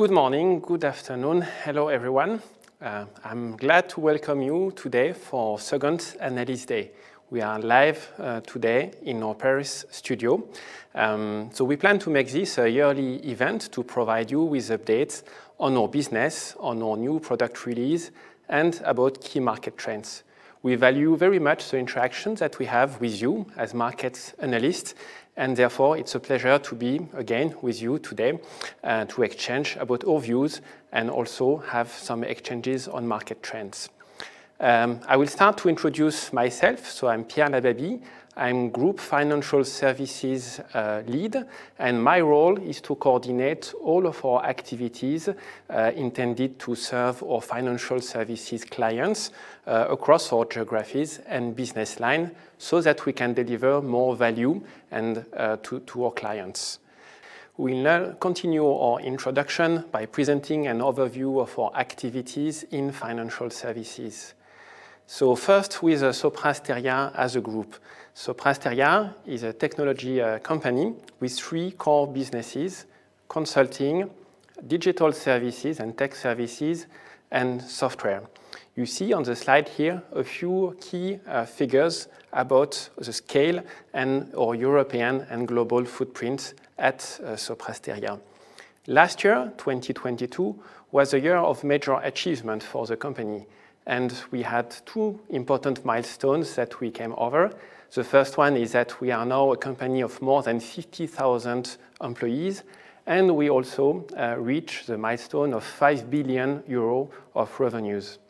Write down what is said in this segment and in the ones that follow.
Good morning, good afternoon. Hello, everyone. Uh, I'm glad to welcome you today for second Analyst Day. We are live uh, today in our Paris studio. Um, so we plan to make this a yearly event to provide you with updates on our business, on our new product release, and about key market trends. We value very much the interactions that we have with you as market analysts, and therefore, it's a pleasure to be again with you today uh, to exchange about our views and also have some exchanges on market trends. Um, I will start to introduce myself. So I'm Pierre Lababie. I'm Group Financial Services uh, Lead, and my role is to coordinate all of our activities uh, intended to serve our financial services clients uh, across all geographies and business line so that we can deliver more value and to our clients. We'll now continue our introduction by presenting an overview of our activities in financial services. So First, with Sopra Steria as a group. Sopra Steria is a technology uh, company with three core businesses: consulting, digital services and tech services, and software. You see on the slide here a few key uh, figures about the scale and our European and global footprint at uh, Sopra Steria. Last year, 2022, was a year of major achievement for the company, and we had two important milestones that we came over. The first one is that we are now a company of more than 50,000 employees, and we also uh, reached the milestone of 5 billion euro of revenues.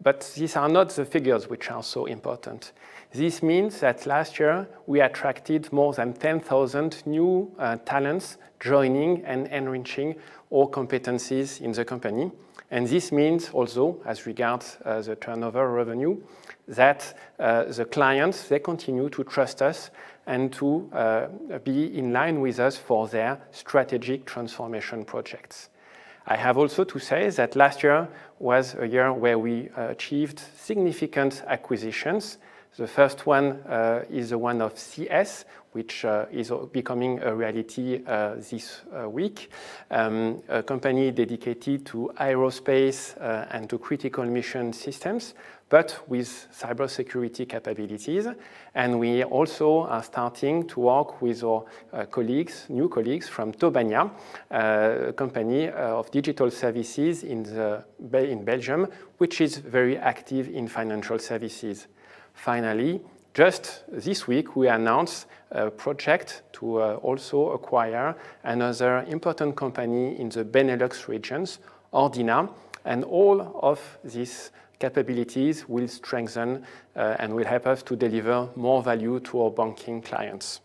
But these are not the figures which are so important. This means that last year we attracted more than 10,000 new uh, talents joining and enriching all competencies in the company. And this means also, as regards uh, the turnover revenue, that uh, the clients, they continue to trust us and to uh, be in line with us for their strategic transformation projects. I have also to say that last year was a year where we achieved significant acquisitions. The first one uh, is the one of CS, which uh, is becoming a reality uh, this week. Um, a company dedicated to aerospace and to critical mission systems, but with cybersecurity capabilities. And we also are starting to work with our colleagues, new colleagues from Tobania, a company of digital services in Belgium, which is very active in financial services. Finally, just this week, we announced a project to uh, also acquire another important company in the Benelux regions, Ordina. And all of these capabilities will strengthen uh, and will help us to deliver more value to our banking clients.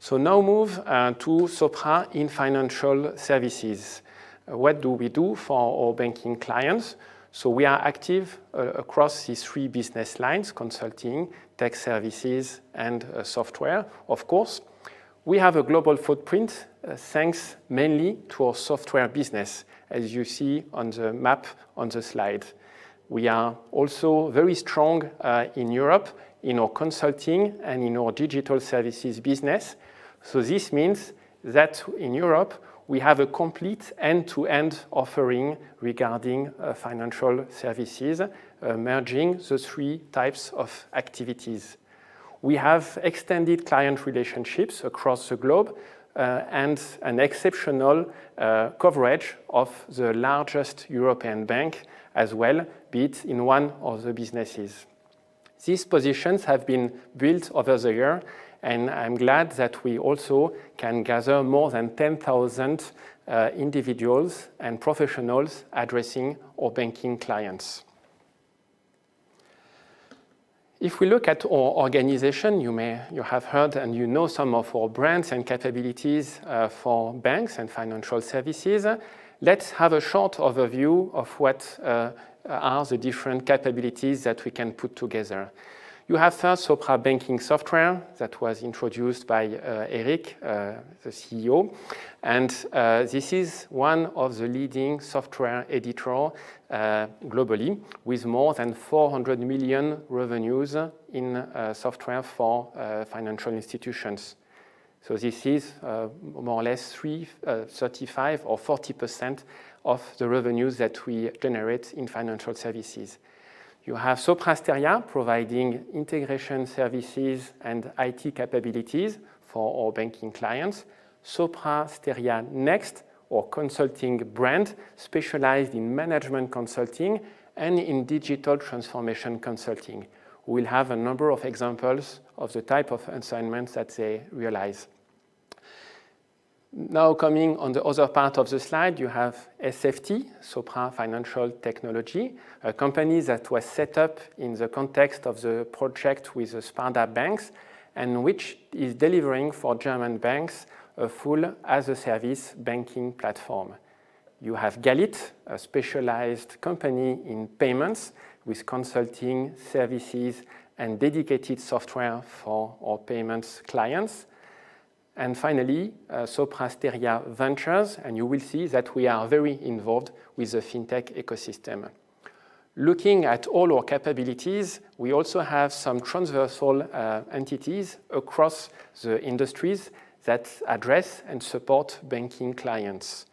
So now move uh, to Sopra in financial services. What do we do for our banking clients? So we are active uh, across these three business lines: consulting, tech services, and uh, software, of course. We have a global footprint, uh, thanks mainly to our software business, as you see on the map on the slide. We are also very strong in Europe in our consulting and in our digital services business. So this means that in Europe, we have a complete end-to-end offering regarding uh, financial services, uh, merging the three types of activities. We have extended client relationships across the globe, uh, and an exceptional coverage of the largest European bank as well, be it in one of the businesses. These positions have been built over the year, and I'm glad that we also can gather more than 10,000 uh, individuals and professionals addressing our banking clients. If we look at our organization, you may you have heard and you know some of our brands and capabilities uh, for banks and financial services. Let's have a short overview of what uh, Uh, are the different capabilities that we can put together. You have first Sopra Banking Software that was introduced by uh, Eric, uh, the CEO. And this is one of the leading software editor globally with more than 400 million revenues in software for financial institutions. So this is uh, more or less three, uh, 35 or 40% of the revenues that we generate in financial services. You have Sopra Steria providing integration services and IT capabilities for our banking clients. Sopra Steria Next, or consulting brand specialized in management consulting and in digital transformation consulting. We'll have a number of examples of the type of assignments that they realize. Now coming on the other part of the slide, you have SFT, Sopra Financial Technology, a company that was set up in the context of the project with the Sparda banks and which is delivering for German banks a full as-a-service banking platform. You have Galitt, a specialized company in payments with consulting services and dedicated software for our payments clients. And finally, uh, Sopra Steria Ventures, and you will see that we are very involved with the fintech ecosystem. Looking at all our capabilities, we also have some transversal uh, entities across the industries that address and support banking clients.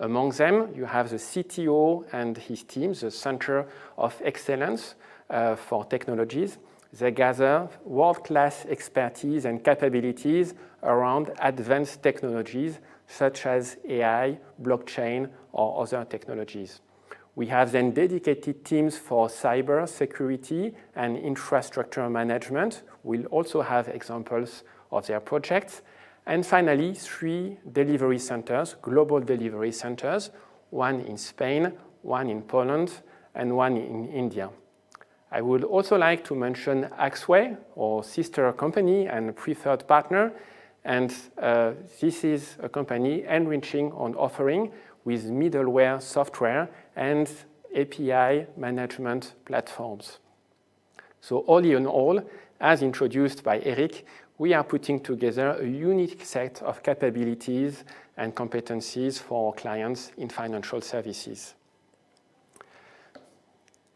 Among them, you have the CTO and his team, the Center of Excellence uh, for Technologies, they gather world-class expertise and capabilities around advanced technologies such as AI, blockchain, or other technologies. We have then dedicated teams for cyber security and infrastructure management. We'll also have examples of their projects. And finally, three delivery centers, global delivery centers, one in Spain, one in Poland, and one in India. I would also like to mention Axway, our sister company and preferred partner. And uh, this is a company enriching on offering with middleware software and API management platforms. So all in all, as introduced by Eric, we are putting together a unique set of capabilities and competencies for our clients in financial services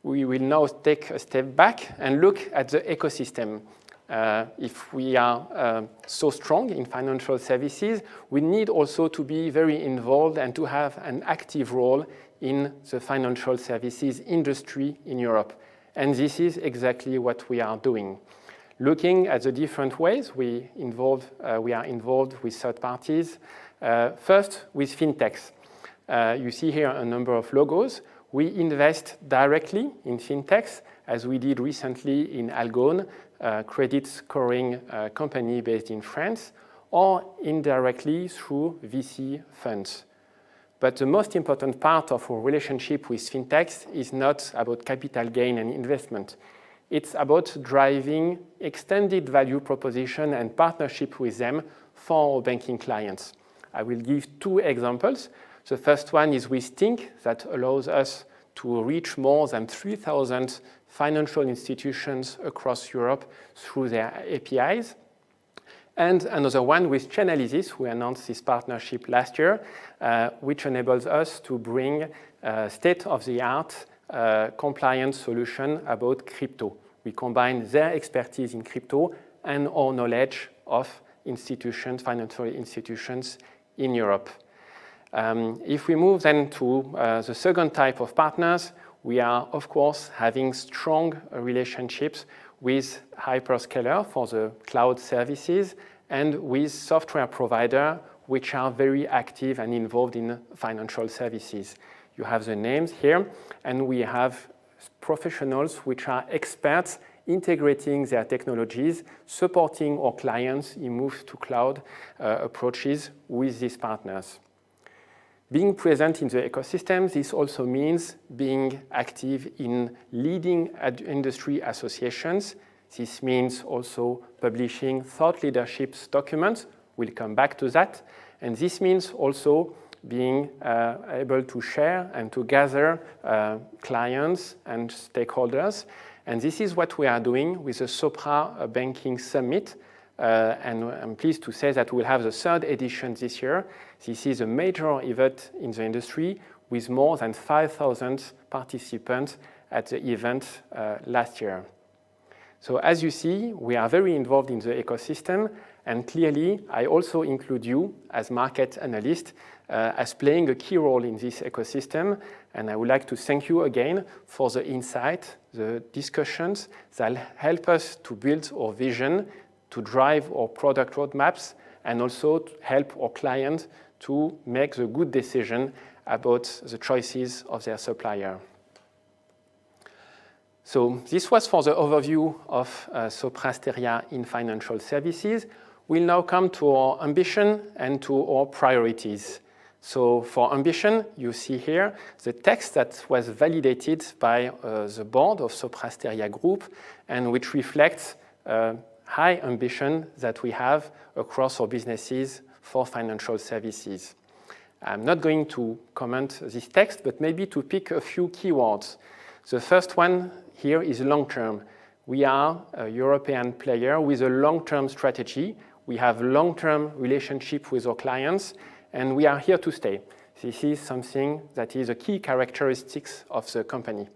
we will now take a step back and look at the ecosystem. Uh, if we are uh, so strong in financial services, we need also to be very involved and to have an active role in the financial services industry in Europe. And this is exactly what we are doing. Looking at the different ways we, involve, uh, we are involved with third parties. Uh, first, with fintechs. Uh, you see here a number of logos. We invest directly in fintechs, as we did recently in Algoan, a credit scoring uh, company based in France, or indirectly through VC funds. But the most important part of our relationship with fintechs is not about capital gain and investment. It's about driving extended value proposition and partnership with them for our banking clients. I will give two examples. The first one is with Tink that allows us to reach more than 3,000 financial institutions across Europe through their APIs. And another one with Chainalysis, we announced this partnership last year, uh, which enables us to bring uh, state-of-the-art uh, compliance solution about crypto. We combine their expertise in crypto and our knowledge of institutions, financial institutions in Europe. Um, if we move then to uh, the second type of partners, we are, of course, having strong relationships with hyperscaler for the cloud services and with software provider which are very active and involved in financial services. You have the names here, and we have professionals which are experts integrating their technologies, supporting our clients in move to cloud uh, approaches with these partners. Being present in the ecosystem, this also means being active in leading industry associations. This means also publishing thought leadership documents. We'll come back to that. And this means also being uh, able to share and to gather uh, clients and stakeholders. And this is what we are doing with the Sopra Banking Summit, and I'm pleased to say that we'll have the third edition this year. This is a major event in the industry with more than 5,000 participants at the event uh, last year. So as you see, we are very involved in the ecosystem, and clearly, I also include you as market analyst uh, as playing a key role in this ecosystem. And I would like to thank you again for the insight, the discussions that help us to build our vision, to drive our product roadmaps, and also to help our clients to make the good decision about the choices of their supplier. So this was for the overview of uh, Sopra Steria in financial services. We'll now come to our ambition and to our priorities. So for ambition, you see here the text that was validated by uh, the board of Sopra Steria Group and which reflects uh, high ambition that we have across our businesses for financial services. I'm not going to comment this text, but maybe to pick a few keywords. The first one here is long term. We are a European player with a long-term strategy. We have long-term relationship with our clients, and we are here to stay. This is something that is a key characteristics of the company.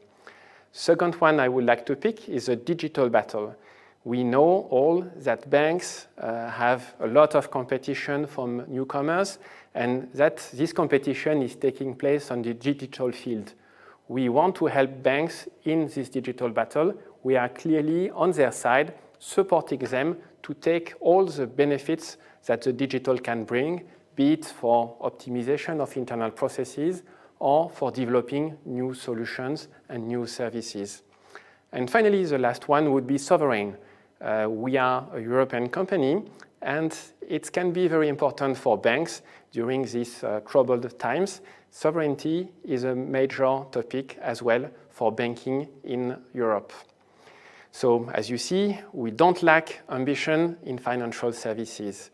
Second one I would like to pick is a digital battle. We know all that banks uh, have a lot of competition from newcomers and that this competition is taking place on the digital field. We want to help banks in this digital battle. We are clearly on their side, supporting them to take all the benefits that the digital can bring, be it for optimization of internal processes or for developing new solutions and new services. And finally, the last one would be sovereign. Uh, we are a European company, and it can be very important for banks during these uh, troubled times. Sovereignty is a major topic as well for banking in Europe. So as you see, we don't lack ambition in financial services.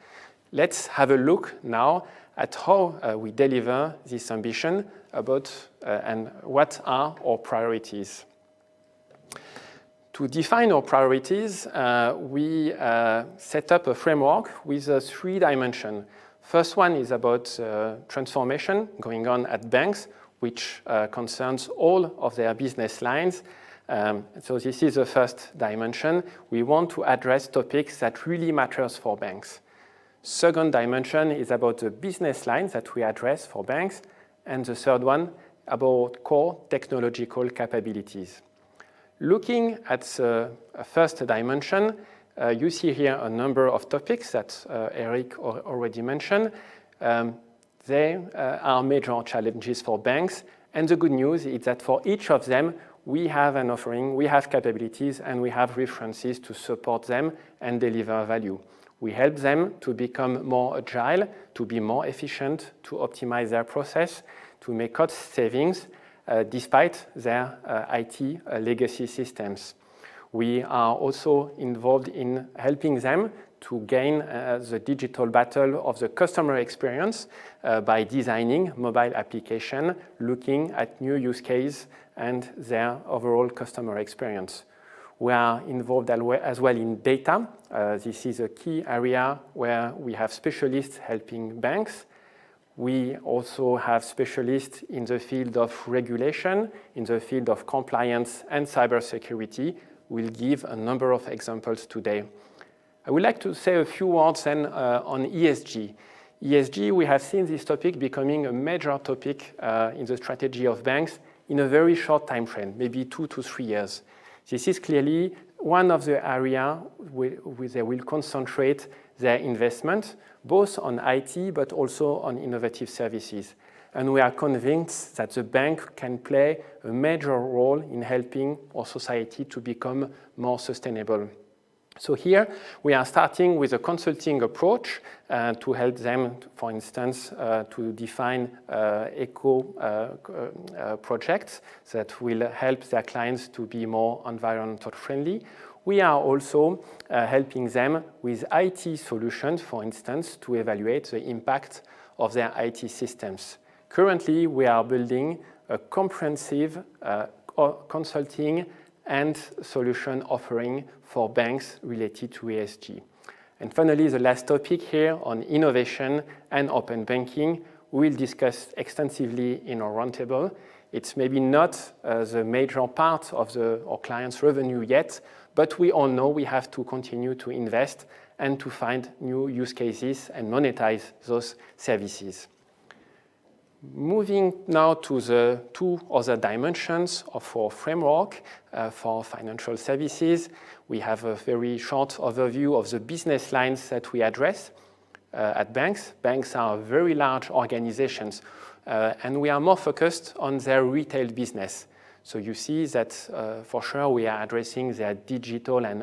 Let's have a look now at how uh, we deliver this ambition about uh, and what are our priorities. To define our priorities, uh, we uh, set up a framework with a three dimension. First one is about uh, transformation going on at banks, which uh, concerns all of their business lines. Um, so this is the first dimension. We want to address topics that really matters for banks. Second dimension is about the business lines that we address for banks. And the third one about core technological capabilities. Looking at the first dimension, uh, you see here a number of topics that uh, Eric already mentioned. Um, they uh, are major challenges for banks. And the good news is that for each of them, we have an offering, we have capabilities, and we have references to support them and deliver value. We help them to become more agile, to be more efficient, to optimize their process, to make cost savings, uh, despite their uh, IT uh, legacy systems. We are also involved in helping them to gain uh, the digital battle of the customer experience uh, by designing mobile application, looking at new use case and their overall customer experience. We are involved as well in data. Uh, this is a key area where we have specialists helping banks we also have specialists in the field of regulation, in the field of compliance and cybersecurity. We'll give a number of examples today. I would like to say a few words then uh, on ESG. ESG, we have seen this topic becoming a major topic uh, in the strategy of banks in a very short time frame, maybe two to three years. This is clearly one of the areas where, where they will concentrate their investment, both on IT but also on innovative services. And we are convinced that the bank can play a major role in helping our society to become more sustainable. So here we are starting with a consulting approach uh, to help them, for instance, uh, to define uh, eco uh, uh, projects that will help their clients to be more environmental friendly we are also uh, helping them with IT solutions, for instance, to evaluate the impact of their IT systems. Currently, we are building a comprehensive uh, consulting and solution offering for banks related to ESG. And finally, the last topic here on innovation and open banking, we'll discuss extensively in our roundtable It's maybe not uh, the major part of the, our clients' revenue yet, but we all know we have to continue to invest and to find new use cases and monetize those services. Moving now to the two other dimensions of our framework uh, for financial services, we have a very short overview of the business lines that we address uh, at banks. Banks are very large organizations, and we are more focused on their retail business. So you see that uh, for sure we are addressing their digital and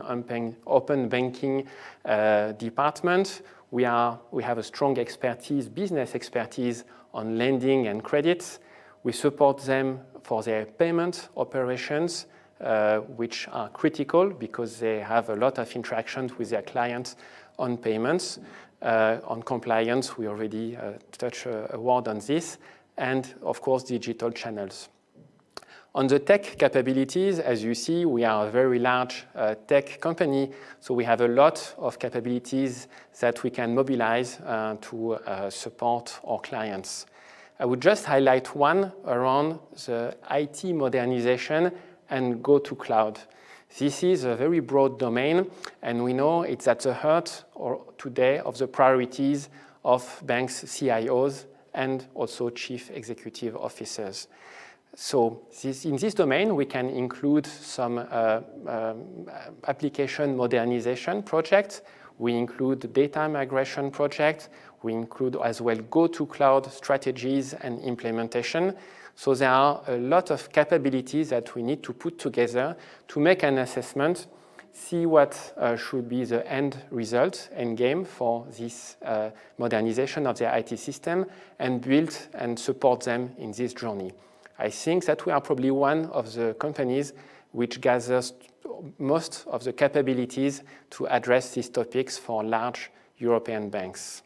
open banking uh, department. We, are, we have a strong expertise, business expertise on lending and credits. We support them for their payment operations, uh, which are critical because they have a lot of interactions with their clients on payments. Uh, on compliance, we already uh, touched a, word on this, and of course, digital channels. On the tech capabilities, as you see, we are a very large uh, tech company, so we have a lot of capabilities that we can mobilize uh, to uh, support our clients. I would just highlight one around the IT modernization and go to cloud. This is a very broad domain, and we know it's at the heart or today of the priorities of banks' CIOs and also chief executive officers. So this, in this domain, we can include some uh, um, application modernization projects. We include data migration projects. We include as well go-to-cloud strategies and implementation. So there are a lot of capabilities that we need to put together to make an assessment, see what uh, should be the end result, end game for this uh, modernization of their IT system, and build and support them in this journey. I think that we are probably one of the companies which gathers most of the capabilities to address these topics for large European banks.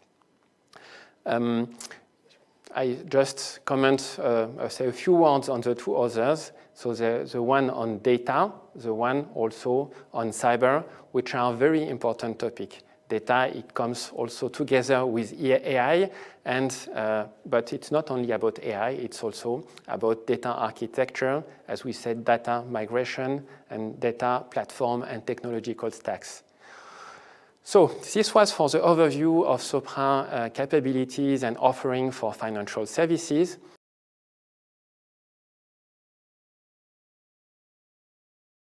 Um, I just comment, uh, say a few words on the two others. So the, the one on data, the one also on cyber, which are very important topics data, it comes also together with AI, and, uh, but it's not only about AI, it's also about data architecture, as we said, data migration and data platform and technological stacks. So this was for the overview of Sopra uh, capabilities and offering for financial services.